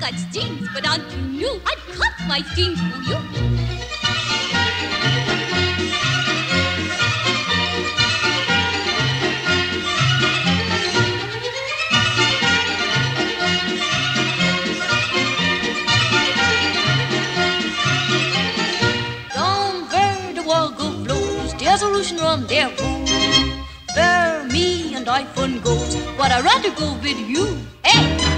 got jeans, but aren't you new? I'd cut my jeans for you. Don't bear the woggle blows, there's a Russian on their Where Bear me and I fun goes, but I'd rather go with you. Hey!